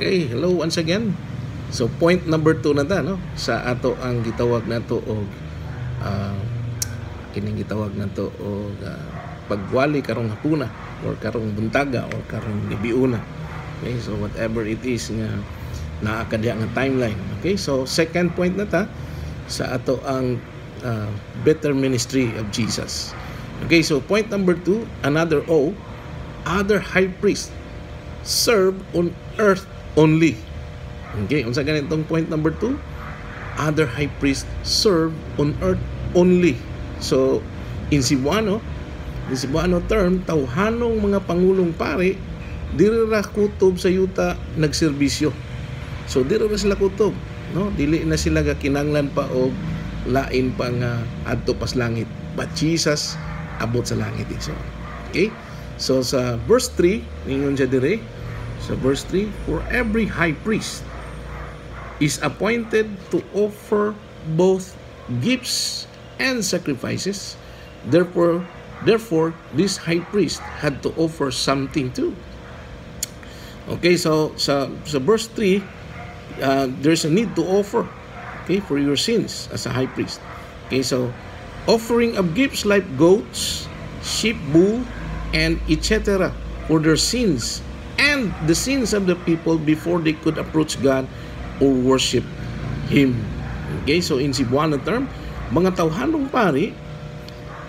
Okay, hello once again. So point number 2 na ta no sa ato ang gitawag nato og uh, kining gitawag nato og uh, pagwali karong hapuna or karong buntaga or karong gabiuna. Okay, so whatever it is nga naa kadya nga timeline. Okay, so second point na ta sa ato ang uh, better ministry of Jesus. Okay, so point number 2, another O, other high priest serve on earth only. Okay, unsa ganitong point number 2? Other high priest serve on earth only. So, in Cebuano, in Cebuano term, tawhanong mga pangulong pare, diri ra kutob sa yuta nagserbisyo. So, diri ra sila kutob, no? Dili na sila gakinanglan pa og lain pa nga adto pas langit. But Jesus abot sa langit. So, okay? So sa verse 3, ningon siya dire, sa verse 3, for every high priest is appointed to offer both gifts and sacrifices. Therefore, therefore this high priest had to offer something too. Okay, so sa sa verse 3, uh, there's a need to offer okay for your sins as a high priest. Okay, so offering of gifts like goats, sheep, bull, and etc. for their sins and the sins of the people before they could approach God or worship Him. Okay, so in Cebuano term, mga tawhanong pari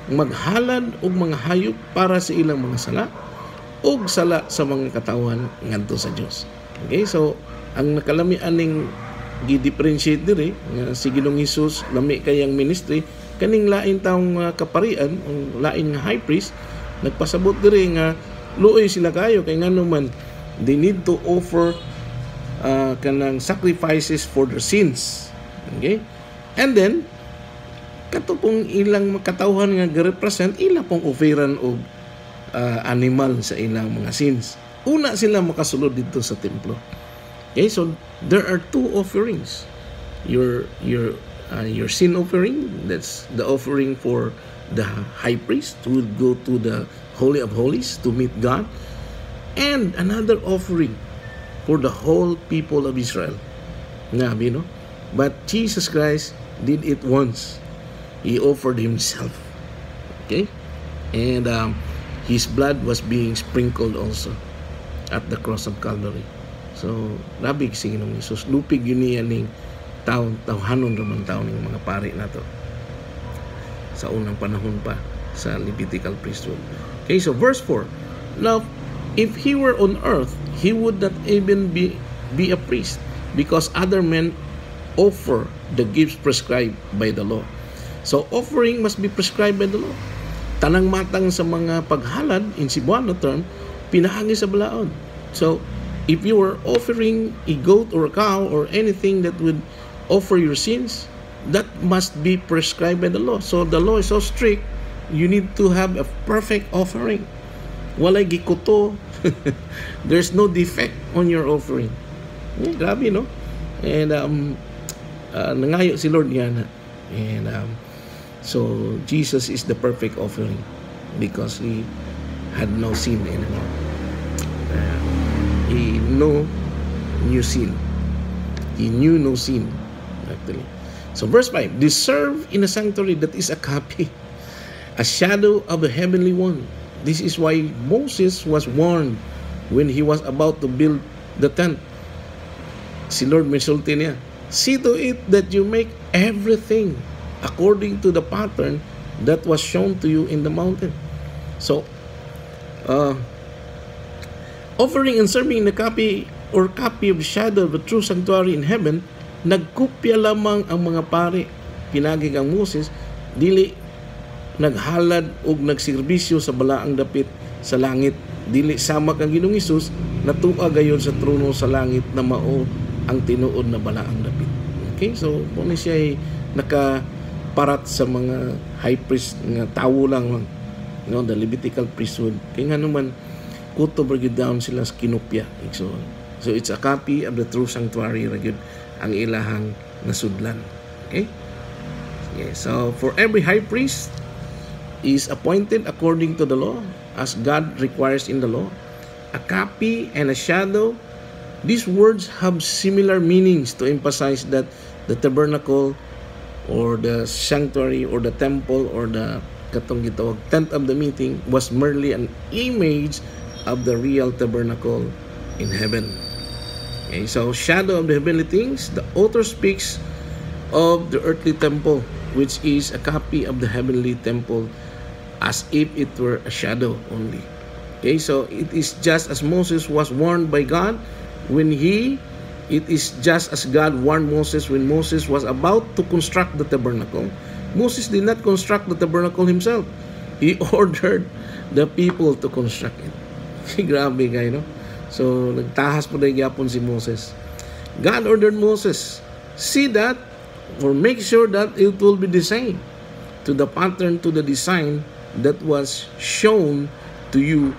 maghalad og mga hayop para sa ilang mga sala ug sala sa mga katawan ngadto sa Dios. Okay, so ang nakalamian ning gi-differentiate diri nga si Ginoong Hesus lami kayang ministry kaning lain taong uh, kaparian, ang lain nga high priest nagpasabot diri nga luoy sila kayo kay ngano man they need to offer uh, kanang sacrifices for their sins. Okay? And then kato pong ilang katawhan nga represent ila pong offeran og uh, animal sa ilang mga sins. Una sila makasulod dito sa templo. Okay? So there are two offerings. Your your uh, your sin offering that's the offering for the high priest will go to the Holy of Holies to meet God, and another offering for the whole people of Israel. Nabi, no? But Jesus Christ did it once. He offered himself. Okay? And um, his blood was being sprinkled also at the cross of Calvary. So, labig si Ginong Isus. Lupig yun niya ning taon, tawhanon ramang taon ng mga pari na to sa unang panahon pa sa Levitical priesthood. Okay, so verse 4. Now, if he were on earth, he would not even be, be a priest because other men offer the gifts prescribed by the law. So, offering must be prescribed by the law. Tanang matang sa mga paghalad, in Cebuano term, pinahangi sa balaod. So, if you were offering a goat or a cow or anything that would offer your sins, that must be prescribed by the law. So the law is so strict, you need to have a perfect offering. Walay gikuto. There's no defect on your offering. Eh, grabe, no? And um, uh, nangayo si Lord yan. And um, so Jesus is the perfect offering because he had no sin anymore. Uh, he no new sin. He knew no sin, actually. So verse 5, they serve in a sanctuary that is a copy, a shadow of the heavenly one. This is why Moses was warned when he was about to build the tent. Si Lord Misulti niya, See to it that you make everything according to the pattern that was shown to you in the mountain. So, uh, offering and serving in the copy or copy of the shadow of the true sanctuary in heaven nagkopya lamang ang mga pare pinagig ang Moses dili naghalad og nagserbisyo sa balaang dapit sa langit. Dili sama kang Ginoong Hesus natuwa gayon sa trono sa langit na mao ang tinuod na balaang dapit. Okay so mo siya ay nakaparat sa mga high priest nga tawo lang no the Levitical priesthood kay nga naman kuto down sila sa kinupya so so it's a copy of the true sanctuary ra ang ilahang nasudlan. Okay? Okay, so for every high priest is appointed according to the law as God requires in the law, a copy and a shadow these words have similar meanings to emphasize that the tabernacle or the sanctuary or the temple or the katong gitawag tent of the meeting was merely an image of the real tabernacle in heaven. Okay, so shadow of the heavenly things, the author speaks of the earthly temple, which is a copy of the heavenly temple as if it were a shadow only. Okay, so it is just as Moses was warned by God when he it is just as God warned Moses when Moses was about to construct the tabernacle Moses did not construct the tabernacle himself. He ordered the people to construct it. Grabe kayo, no? So, nagtahas po na yapon si Moses. God ordered Moses, see that or make sure that it will be the same to the pattern, to the design that was shown to you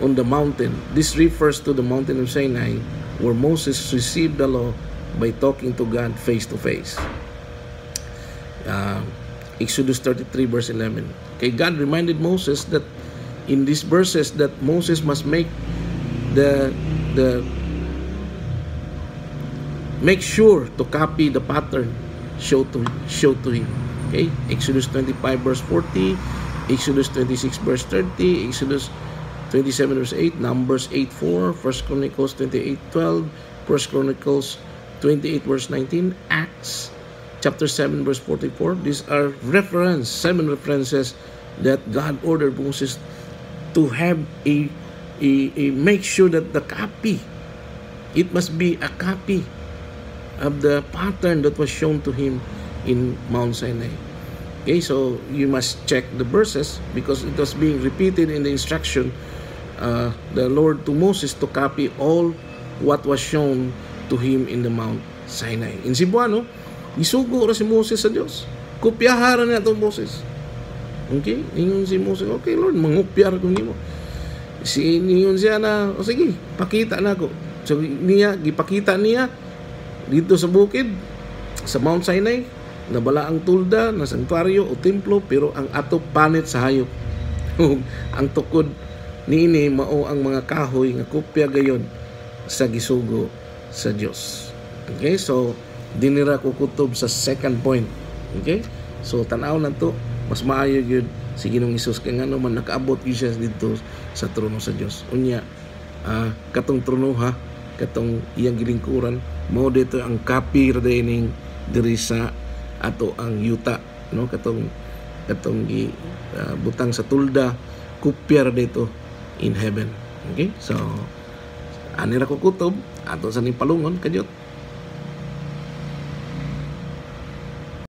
on the mountain. This refers to the mountain of Sinai where Moses received the law by talking to God face to face uh, Exodus 33 verse 11. Okay, God reminded Moses that in these verses that Moses must make the the make sure to copy the pattern show to show to him. Okay, Exodus 25 verse 40, Exodus 26 verse 30, Exodus 27 verse 8, Numbers 8 4, 1 Chronicles 28 12, 1 Chronicles 28 verse 19, Acts chapter 7 verse 44 these are reference seven references that God ordered Moses to have a make sure that the copy it must be a copy of the pattern that was shown to him in Mount Sinai okay so you must check the verses because it was being repeated in the instruction uh, the Lord to Moses to copy all what was shown to him in the Mount Sinai in Cebuano Isugo ra si Moses sa Dios. Kopyahan na itong Moses. Okay? Ingon si Moses, okay Lord, mangupyar ko nimo. Si ingon siya na, o sige, pakita na ko. So niya, gipakita niya dito sa bukid, sa Mount Sinai, nabala ang tulda na santuaryo o templo, pero ang ato panit sa hayop. ang tukod niini mao ang mga kahoy nga kopya gayon sa gisugo sa Dios. Okay, so dinira ko kutob sa second point okay so tanaw na to mas maayo gyud si Ginoong Hesus kay ngano man nakaabot gyud siya dito sa trono sa Dios unya uh, katong trono ha? Katong iyang gilingkuran. Mao dito ang copy dining diri sa ato ang yuta no? Katong katong gi uh, butang sa tulda kopya dito in heaven. Okay? So ani ra ko kutob ato sa ni palungon kadyot